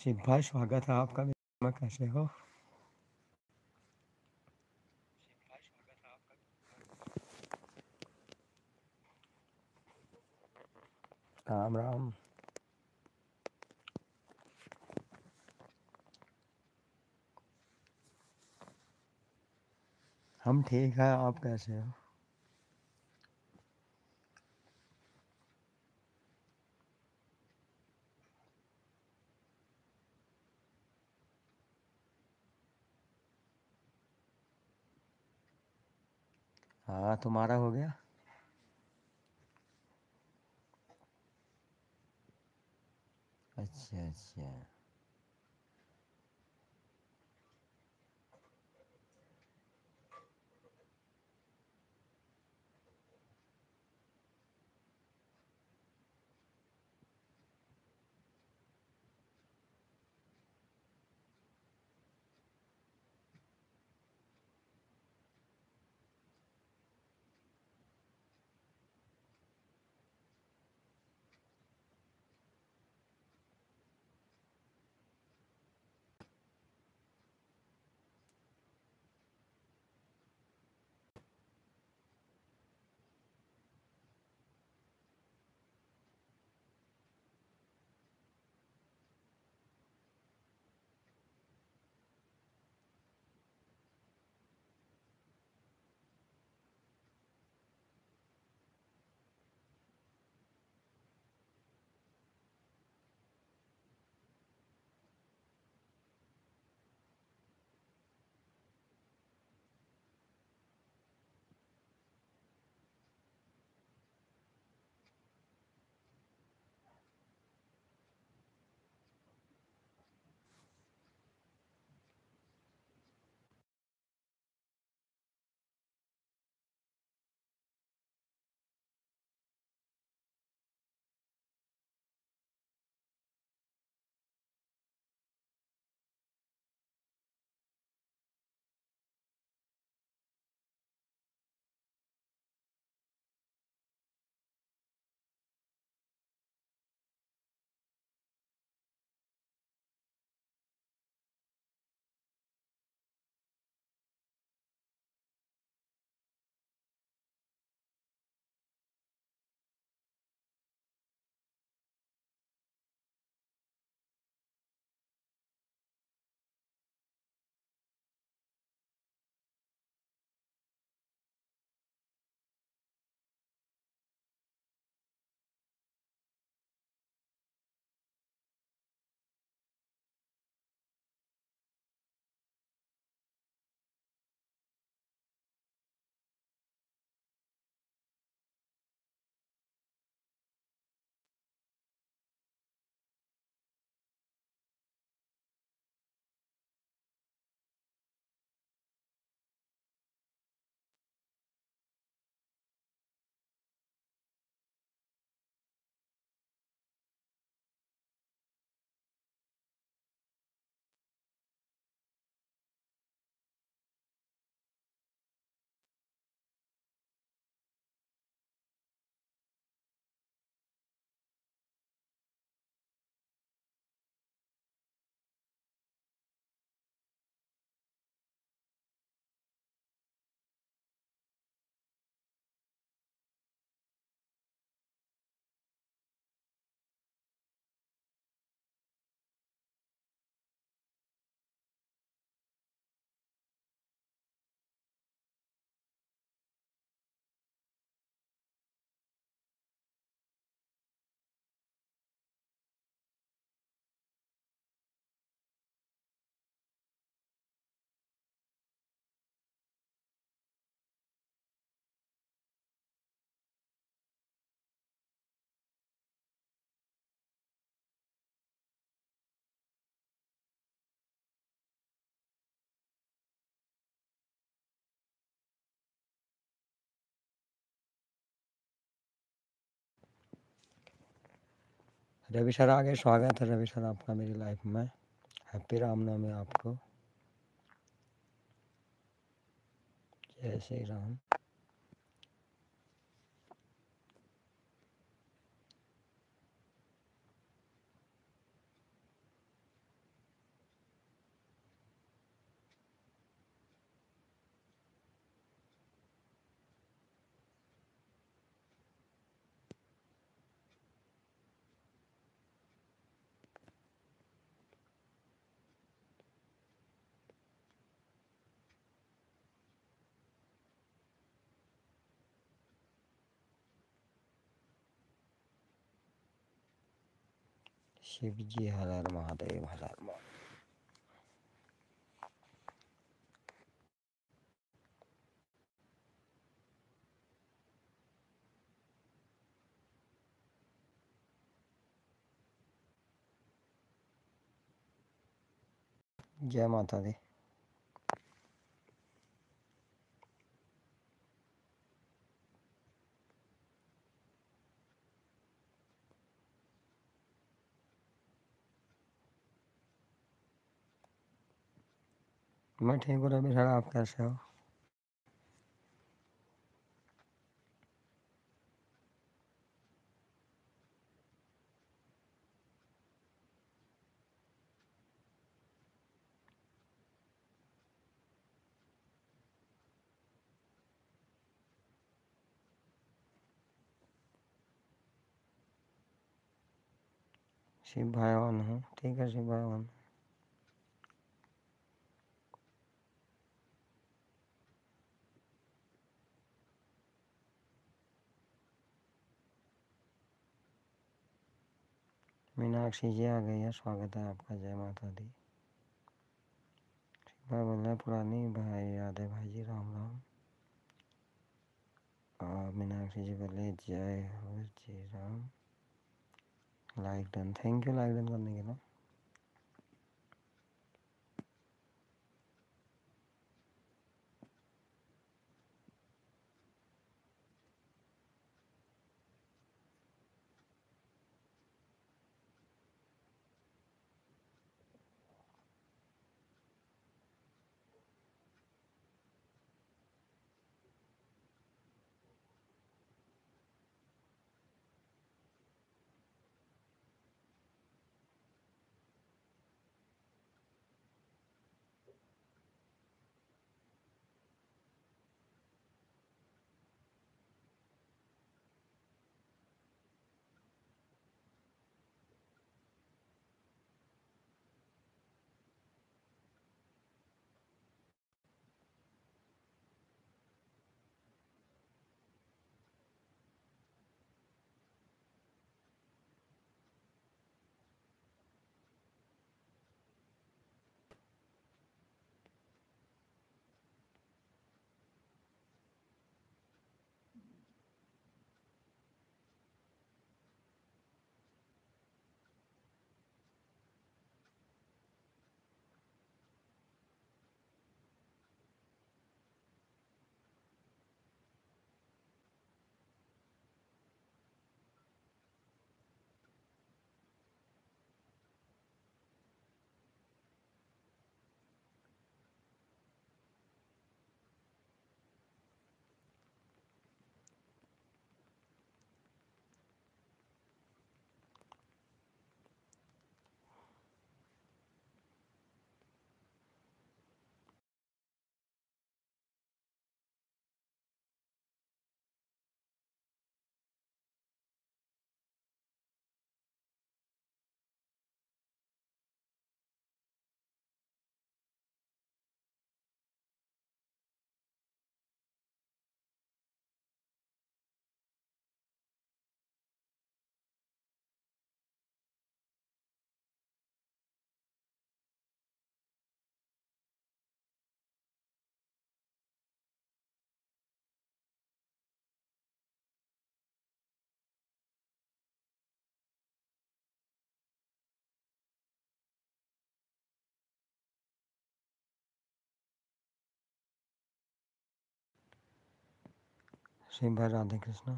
शिव भाई, स्वागत है आपका में कैसे हो? राम राम। हम ठीक है, आप कैसे हो? हाँ तुम्हारा हो गया। अच्छा अच्छा। रवि सर आगे स्वागत है रवि सर आपका मेरी लाइफ में। हैप्पी रामनवमी आपको। जय श्री राम। शिव जी हर हर महादेव हर हर जय माता दी मैं ठीक हूँ रवि सर आप कैसे हो? शिव भाई वन हूँ, ठीक है, शिव भाई वन मीनाक्षी जी आ गई है। स्वागत है आपका। जय माता दी। मैं बोल रहे पुरानी भाई है भाई जी राम राम। और मीनाक्षी जी बोले, जय हो जी Ram. Like done thank you like done करने के लिए। शिव भाई राधे कृष्ण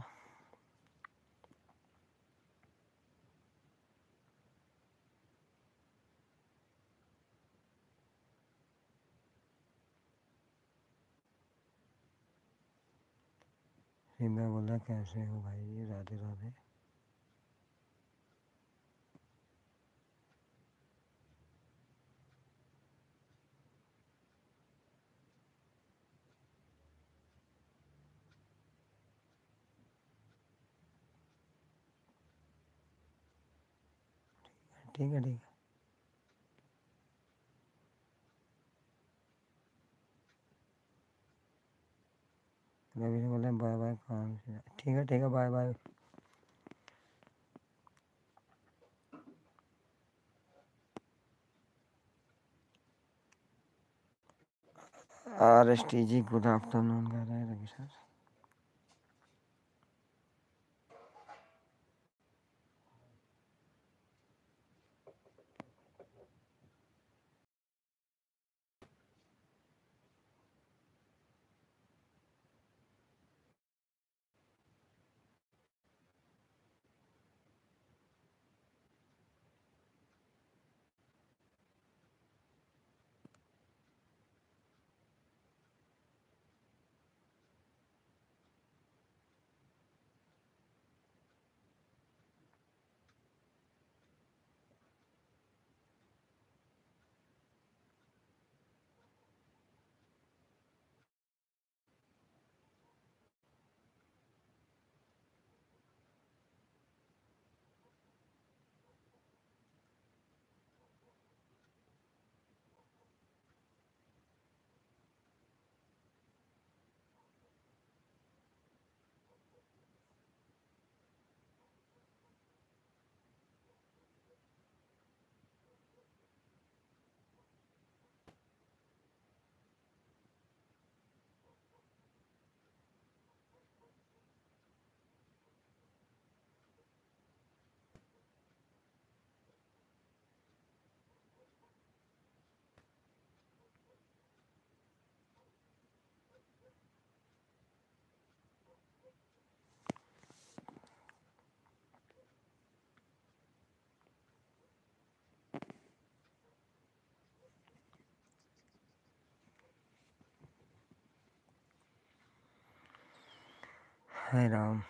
श्री भाई बोला कैसे हो भाई? राधे राधे ठीक है ठीक है। रवि ने बोला बाय बाय, काम से ठीक है ठीक है, bye bye. R S T G good afternoon, कह रहे हैं Ravi sir. Hi Ram.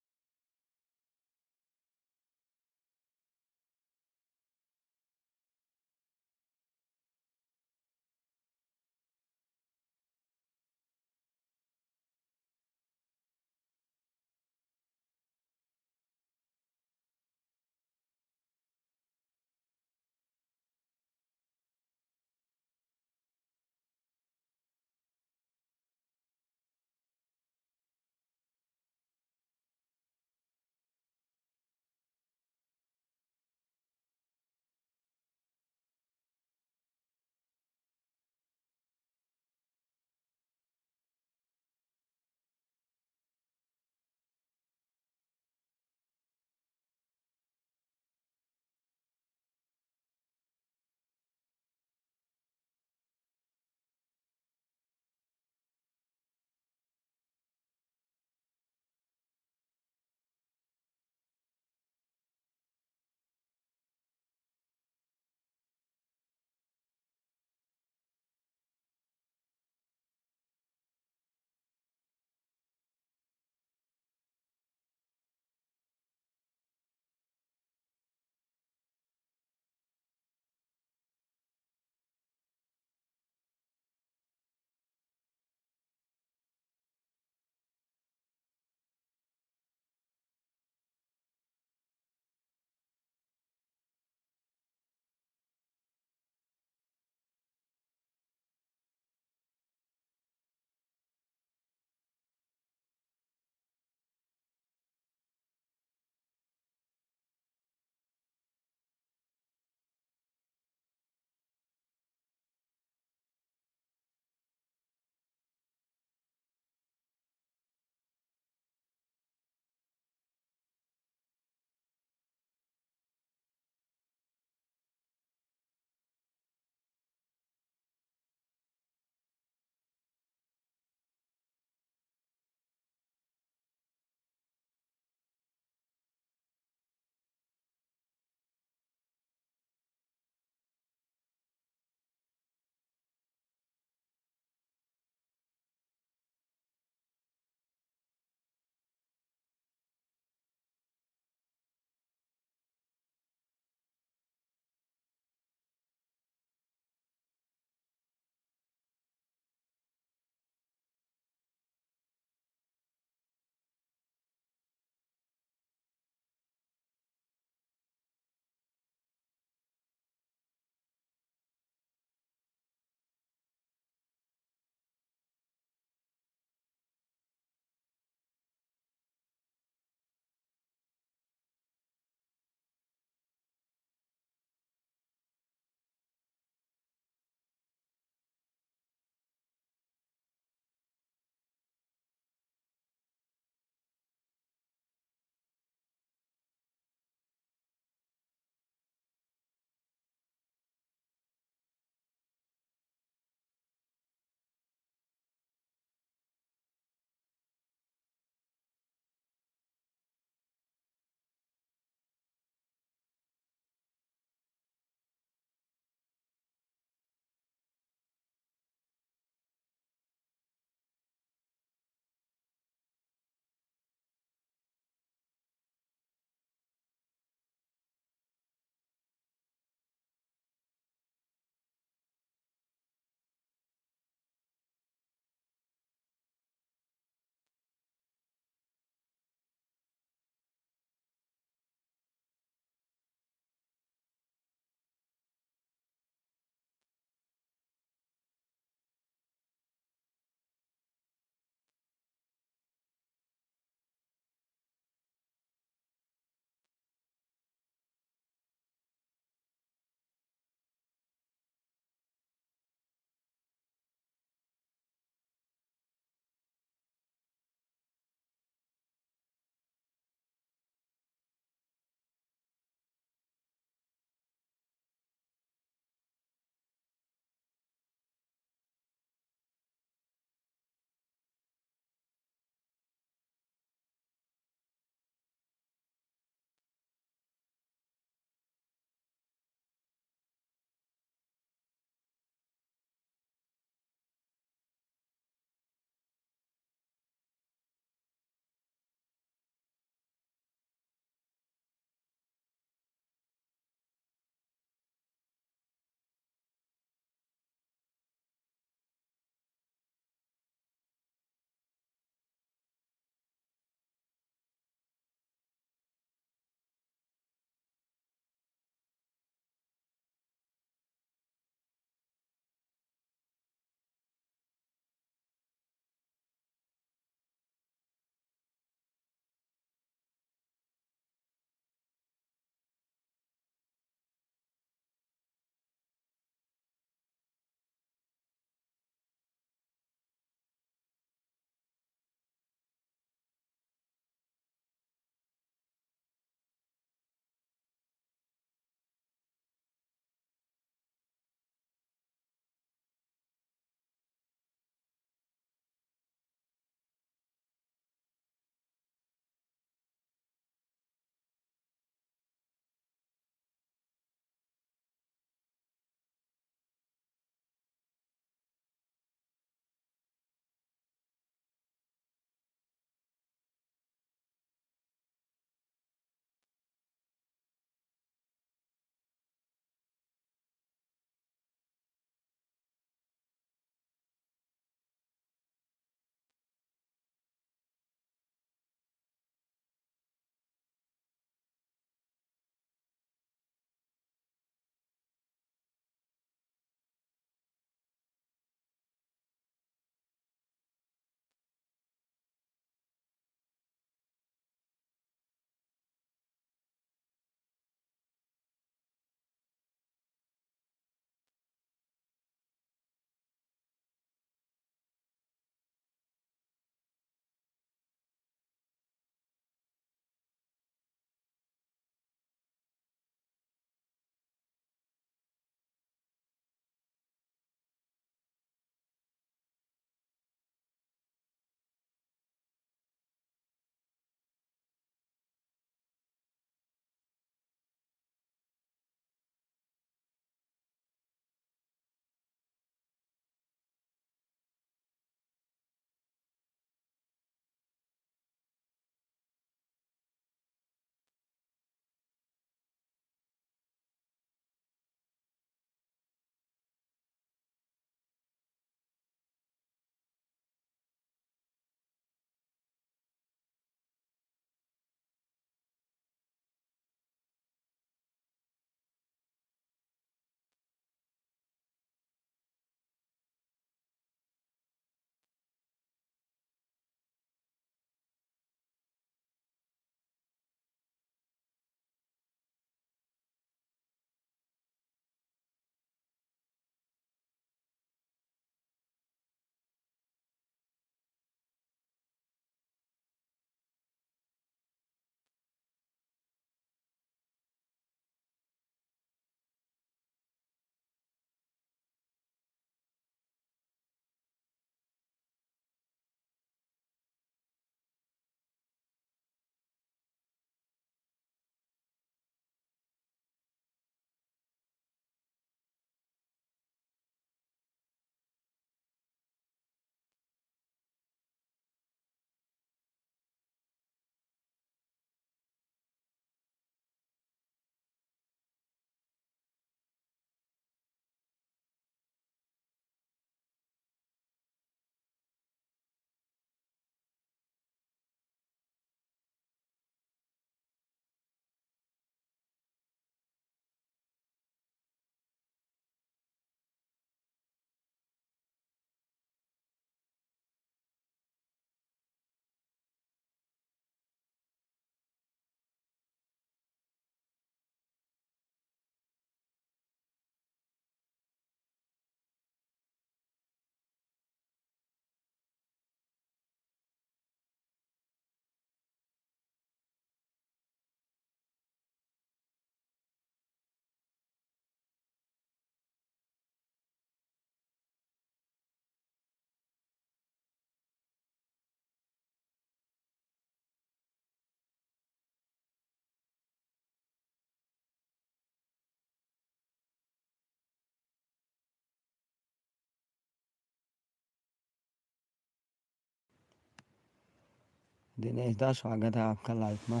Dinesh दा स्वागत है आपका लाइफ में।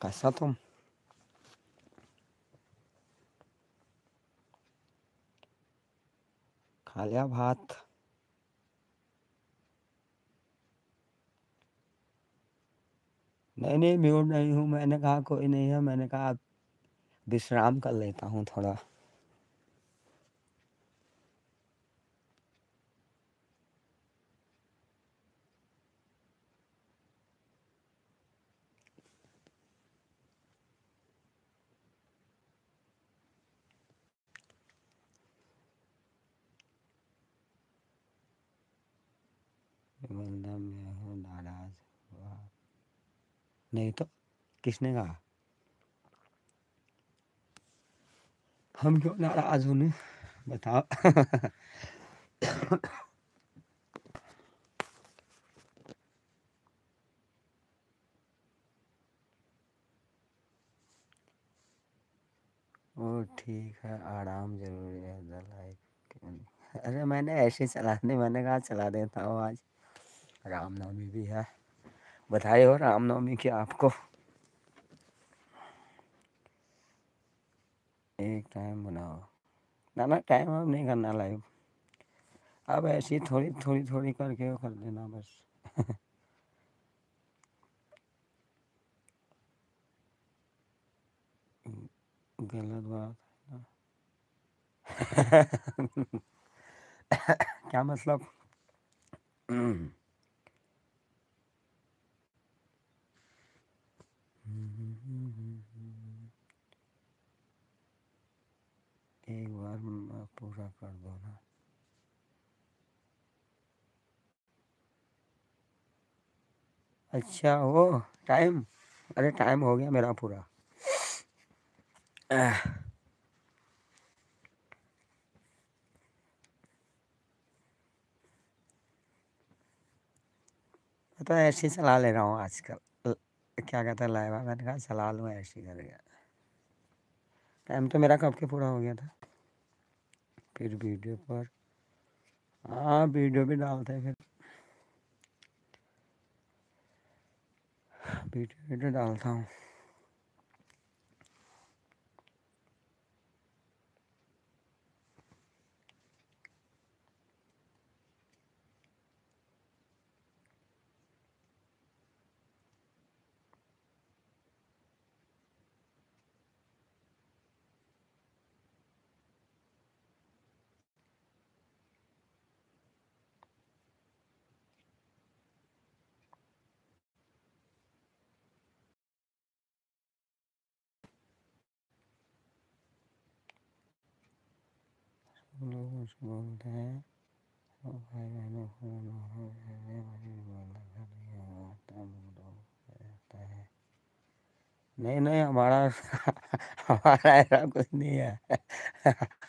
कैसा तुम? खा लिया भात? नहीं नहीं म्यूट नहीं हूँ। मैंने कहा कोई नहीं है। मैंने कहा विश्राम कर लेता हूँ थोड़ा बंदा मैं हूँ नाराज़ हुआ नहीं तो किसने कहा? हम क्यों नाराज़ हूँ बताओ। ओ ठीक है, आराम ज़रूरी है लाइफ अरे मैंने ऐसे चला नहीं मैंने कहा चला देता हूँ आज। रामनवमी भी है। बधाई हो रामनवमी की आपको। एक टाइम बनाओ। ना ना टाइम अब नहीं करना लाइव अब ऐसी थोड़ी थोड़ी थोड़ी करके वो कर देना बस। गलत बात क्या मतलब? एक बार पूरा कर दो ना। अच्छा वो टाइम अरे टाइम हो गया मेरा पूरा। तो ऐसे चला ले रहा हूँ आजकल। क्या कहता है, लाइवा मैंने कहा, चला लूँ ऐसी कर गया टाइम तो मेरा कब के पूरा हो गया था? फिर वीडियो पर। हाँ वीडियो भी डालते हैं फिर। वीडियो वीडियो डालता हूँ। उसको बोलते हैं और भाई बहनों को नहीं नहीं, हमारा हमारा ऐसा कुछ नहीं है।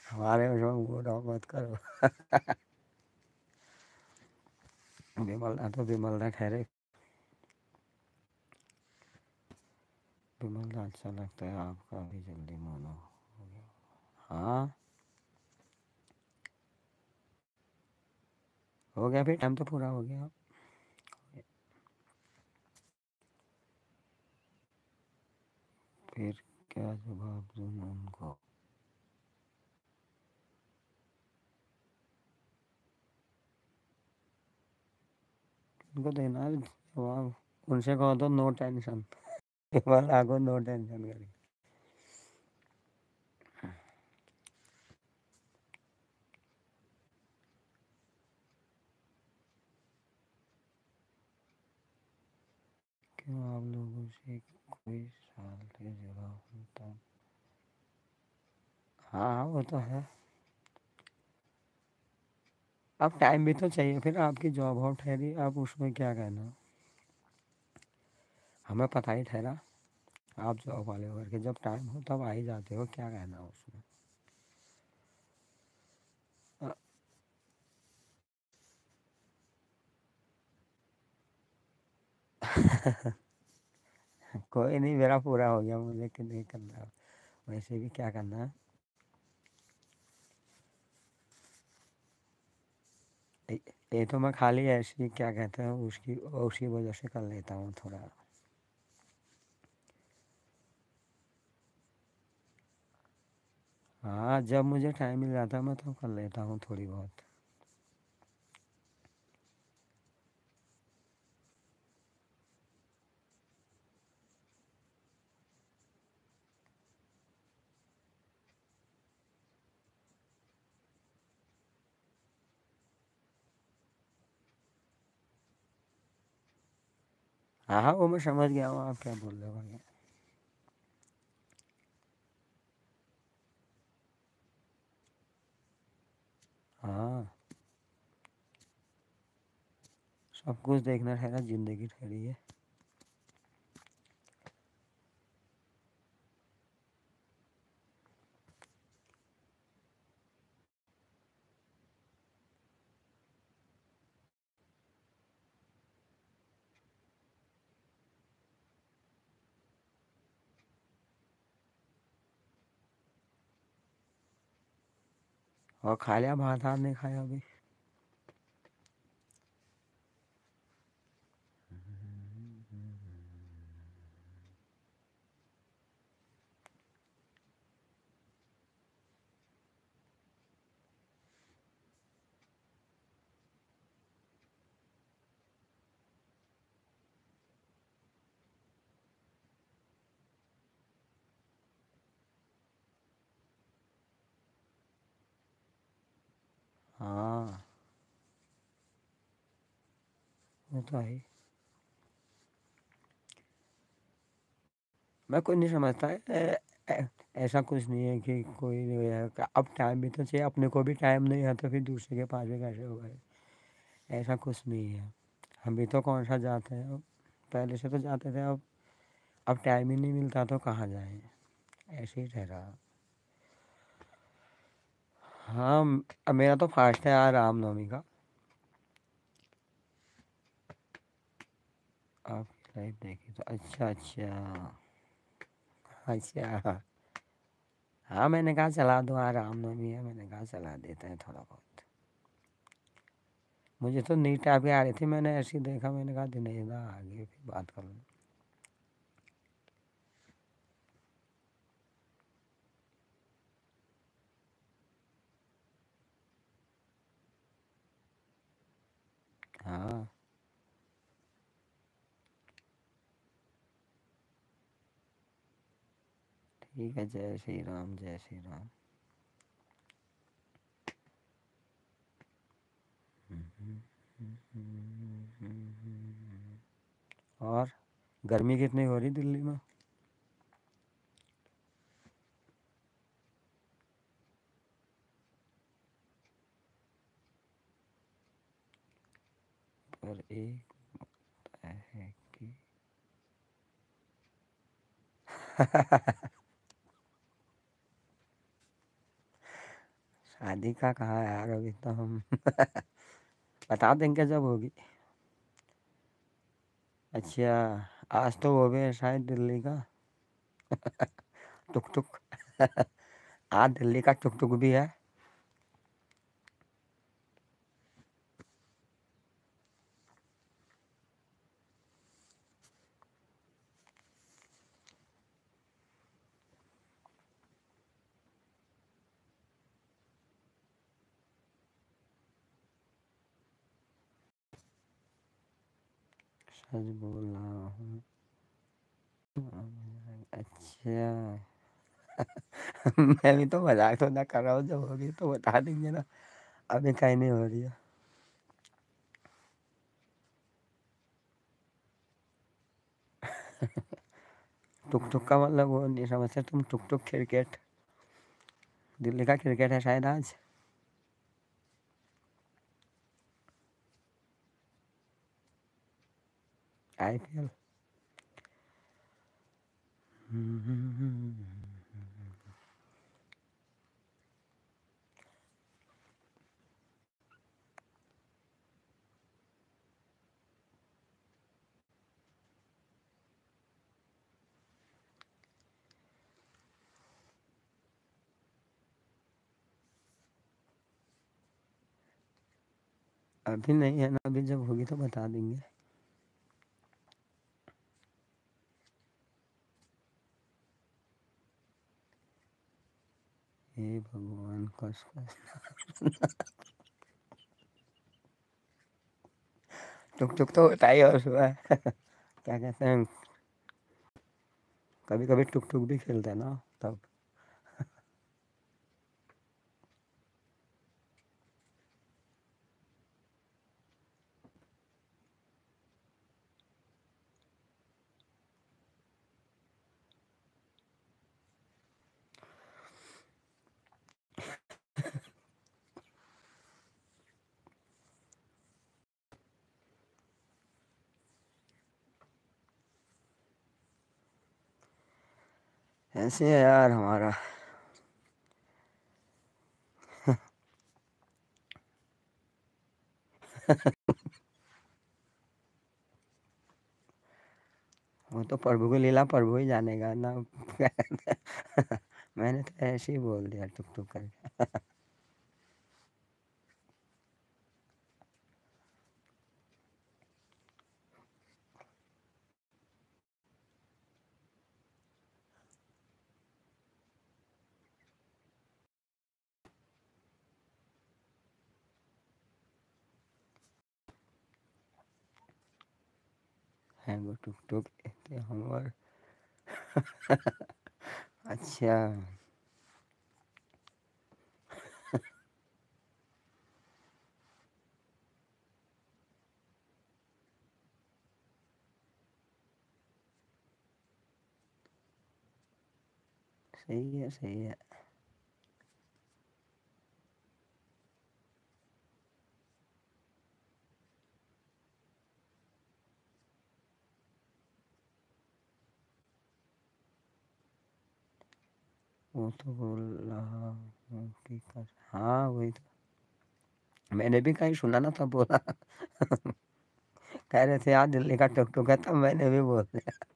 हमारे उसमें मूड ऑफ़ मत करो। विमल ना तो विमल ना ठहरे। विमल ना अच्छा लगता है, आपका भी जल्दी मानो हो? हाँ गया फिर टाइम तो पूरा हो गया। फिर क्या जवाब दूँ उनको? उनको देना जवाब। उनसे कहो तो नो टेंशन केवल आगो नो टेंशन करें क्यों आप लोगों से कोई साल के जुड़ा होता? हाँ हाँ वो तो है। अब टाइम भी तो चाहिए, फिर आपकी जॉब हो ठहरी, आप उसमें क्या कहना हमें पता ही ठहरा। आप जॉब वाले हो करके जब टाइम हो तब आ ही जाते हो, क्या कहना उसमें? कोई नहीं, मेरा पूरा हो गया मुझे कि नहीं करना। वैसे भी क्या करना ये तो मैं खाली ऐसी क्या कहते हैं, उसकी, उसी वजह से कर लेता हूँ थोड़ा। हाँ जब मुझे टाइम मिल जाता है, मैं तो कर लेता हूँ थोड़ी बहुत। हाँ हाँ वो मैं समझ गया हूँ, आप क्या बोल रहे हो भैया हाँ। सब कुछ देखना ठहरा, ज़िंदगी ठहरी है। और खा लिया भात हाथ नहीं खाया अभी। वो तो है। मैं कुछ नहीं समझता ऐसा कुछ नहीं है कि कोई है। अब टाइम भी तो चाहिए, अपने को भी टाइम नहीं है तो फिर दूसरे के पास भी कैसे होगा ऐसा कुछ नहीं है। हम भी तो कौन सा जाते हैं, पहले से तो जाते थे, अब अब टाइम ही नहीं मिलता तो कहाँ जाए? ऐसे ही रह रहा। हाँ मेरा तो फास्ट है यार रामनवमी का। आप लाइव देखी तो अच्छा अच्छा। अच्छा। हाँ मैंने कहा चला दो, आज रामनवमी है, मैंने कहा चला देते हैं थोड़ा बहुत। मुझे तो नई टाइप आ रही थी, मैंने ऐसी देखा, मैंने कहा दिनेश दा आगे फिर बात कर लो। हाँ। ठीक है, जय श्री राम, जय श्री राम। और गर्मी कितनी हो रही दिल्ली में? पर एक है कि शादी का कहा यार अभी तो हम। बता देंगे जब होगी। अच्छा आज तो वो भी है शायद दिल्ली का। टुक टुक आज दिल्ली का टुक टुक भी है सच बोल रहा हूँ अच्छा मैं भी तो मज़ाक तो ना कर रहा हूँ, जब होगी तो बता देंगे ना। अभी कहीं नहीं हो रही है। टुक टुक का मतलब वो नहीं समझते तुम टुक टुक क्रिकेट। दिल्ली का क्रिकेट है शायद आज? आईपीएल अभी नहीं है ना, अभी जब होगी तो बता देंगे। हे भगवान टुक टुक तो होता ही और सुबह। क्या कहते हैं? कभी कभी टुक टुक भी खेलते हैं ना, तब। ऐसे है यार हमारा। वो तो प्रभु को लीला प्रभु ही जानेगा ना। मैंने तो ऐसे ही बोल दिया टुक टुक करके। है वो टुक टुक कहते हम और अच्छा सही है सही है वो तो बोल रहा हूँ कि कर हाँ वही तो। मैंने भी कहीं सुना ना था, बोला। कह रहे थे यार दिल्ली का टुक टुक है, तब मैंने भी बोल दिया।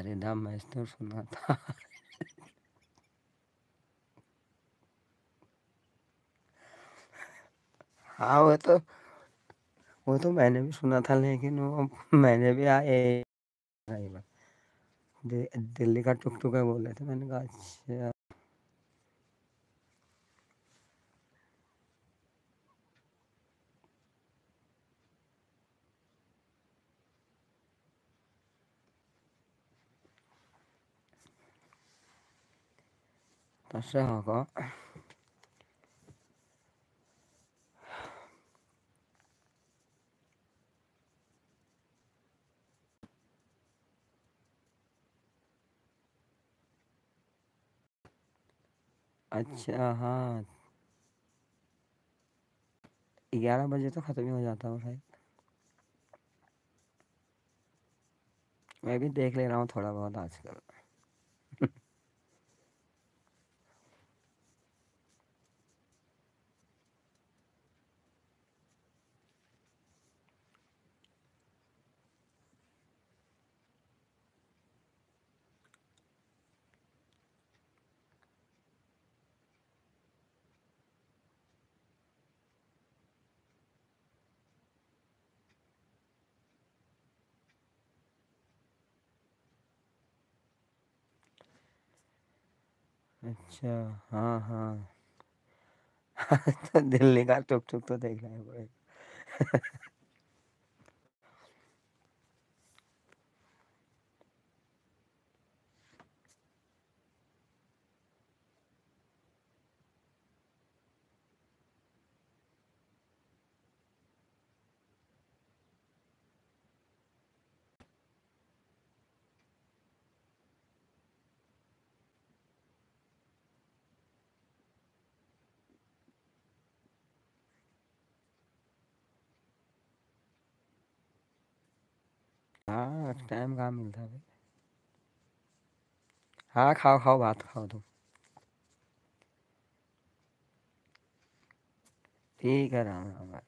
अरे मैं तो सुना था। हाँ वो तो वो तो मैंने भी सुना था, लेकिन वो मैंने भी आए दिल्ली का टुक टुक है बोले थे, मैंने कहा अच्छा। अच्छा होगा अच्छा हाँ ग्यारह बजे तो ख़त्म ही हो जाता हूँ शायद मैं भी देख ले रहा हूँ थोड़ा बहुत आजकल। अच्छा हाँ हाँ। तो दिल्ली का टुक टुक तो देखना है पड़ेगा। हाँ टाइम कहाँ मिलता है हाँ खाओ खाओ, भात खाओ तुम। ठीक है राम राम।